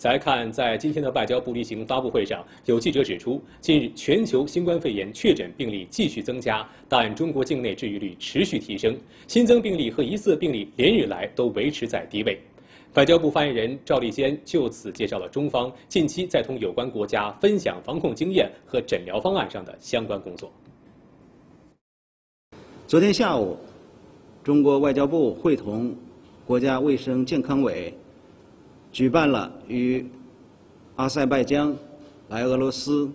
再看，在今天的外交部例行发布会上，有记者指出，近日全球新冠肺炎确诊病例继续增加，但中国境内治愈率持续提升，新增病例和疑似病例连日来都维持在低位。外交部发言人赵立坚就此介绍了中方近期在同有关国家分享防控经验和诊疗方案上的相关工作。昨天下午，中国外交部会同国家卫生健康委。举办了与阿塞拜疆、白俄罗斯、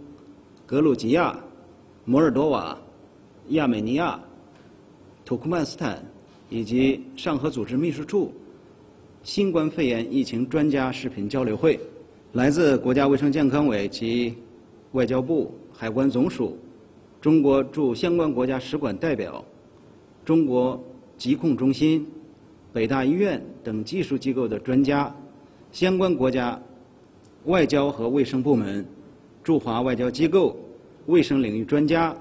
格鲁吉亚、摩尔多瓦、亚美尼亚、土库曼斯坦以及上合组织秘书处新冠肺炎疫情专家视频交流会。来自国家卫生健康委及外交部、海关总署、中国驻相关国家使馆代表、中国疾控中心、北大医院等技术机构的专家。相关国家外交和卫生部门、驻华外交机构、卫生领域专家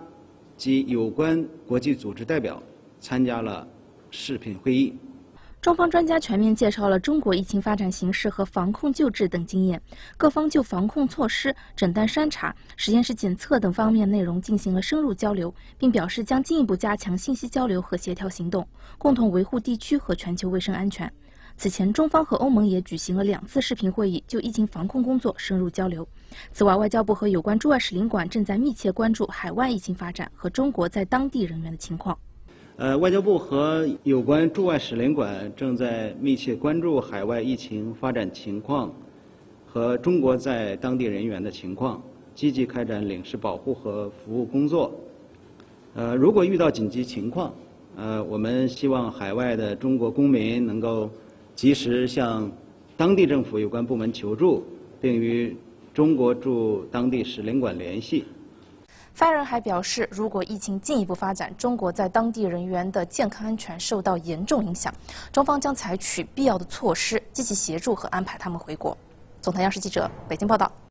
及有关国际组织代表参加了视频会议。中方专家全面介绍了中国疫情发展形势和防控救治等经验，各方就防控措施、诊断筛查、实验室检测等方面内容进行了深入交流，并表示将进一步加强信息交流和协调行动，共同维护地区和全球卫生安全。此前，中方和欧盟也举行了两次视频会议，就疫情防控工作深入交流。此外，外交部和有关驻外使领馆正在密切关注海外疫情发展和中国在当地人员的情况。呃，外交部和有关驻外使领馆正在密切关注海外疫情发展情况和中国在当地人员的情况，积极开展领事保护和服务工作。呃，如果遇到紧急情况，呃，我们希望海外的中国公民能够。及时向当地政府有关部门求助，并与中国驻当地使领馆联系。发言人还表示，如果疫情进一步发展，中国在当地人员的健康安全受到严重影响，中方将采取必要的措施，积极协助和安排他们回国。总台央视记者北京报道。